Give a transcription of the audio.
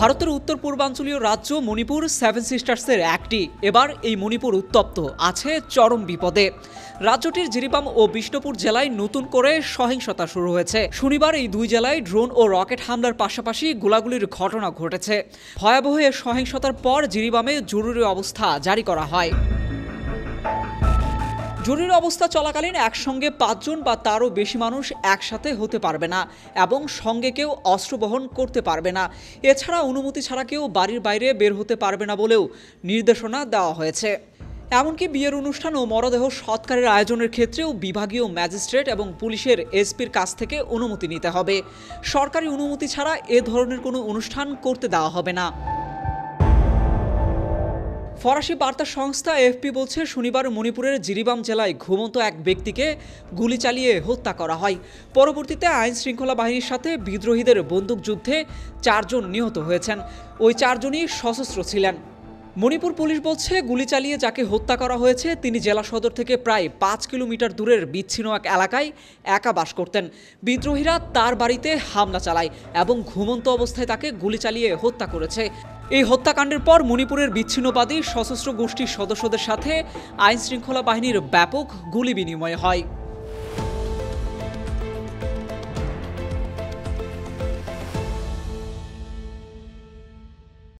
ভারতের উত্তর পূর্বাঞ্চলীয় রাজ্য মণিপুর সেভেন সিস্টার্সের একটি। এবার এই মণিপুর উত্তপ্ত। আছে চরম বিপদে। রাজ্যটির জিরিবাম ও বিষ্ণুপুর জেলায় নতুন করে সহিংসতা শুরু হয়েছে। শনিবার এই দুই জেলায় ড্রোন ও রকেট হামলার পাশাপাশি গোলাগুলির ঘটনা ঘটেছে। ভয়াবহ সহিংসতার পর জিরিবামে জরুরি অবস্থা জারি করা হয়। জরুরি অবস্থা চলাকালীন একসঙ্গে পাঁচজন বা তারও বেশি মানুষ একসাথে হতে পারবে না এবং সঙ্গে কেউ অস্ত্র বহন করতে পারবে না। এছাড়া অনুমতি ছাড়া কেউ বাড়ির বাইরে বের হতে পারবে না বলেও নির্দেশনা দেওয়া হয়েছে। এমনকি বিয়ের অনুষ্ঠান ও মরদেহ সৎকারের আয়োজনের ক্ষেত্রেও বিভাগীয় ম্যাজিস্ট্রেট এবং পুলিশের এসপির কাছ থেকে অনুমতি নিতে হবে। সরকারি অনুমতি ছাড়া এ ধরনের কোনো অনুষ্ঠান করতে দেওয়া হবে না। ফরাসি বার্তা সংস্থা এফপি বলছে, শনিবার মণিপুরের জিরিবাম জেলায় ঘুমন্ত এক ব্যক্তিকে গুলি চালিয়ে হত্যা করা হয়। পরবর্তীতে আইন শৃঙ্খলা বাহিনীর সাথে বিদ্রোহীদের বন্দুকযুদ্ধে চারজন নিহত হয়েছেন। ওই চারজনই সশস্ত্র ছিলেন। মণিপুর পুলিশ বলছে, গুলি চালিয়ে যাকে হত্যা করা হয়েছে, তিনি জেলা সদর থেকে প্রায় পাঁচ কিলোমিটার দূরের বিচ্ছিন্ন এক এলাকায় একা বাস করতেন। বিদ্রোহীরা তার বাড়িতে হামলা চালায় এবং ঘুমন্ত অবস্থায় তাকে গুলি চালিয়ে হত্যা করেছে। এই হত্যাকাণ্ডের পর মণিপুরের বিচ্ছিন্নবাদী সশস্ত্র গোষ্ঠীর সদস্যদের সাথে আইনশৃঙ্খলা বাহিনীর ব্যাপক গুলি বিনিময় হয়।